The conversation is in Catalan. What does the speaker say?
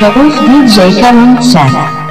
Doubles DJ Karim Set.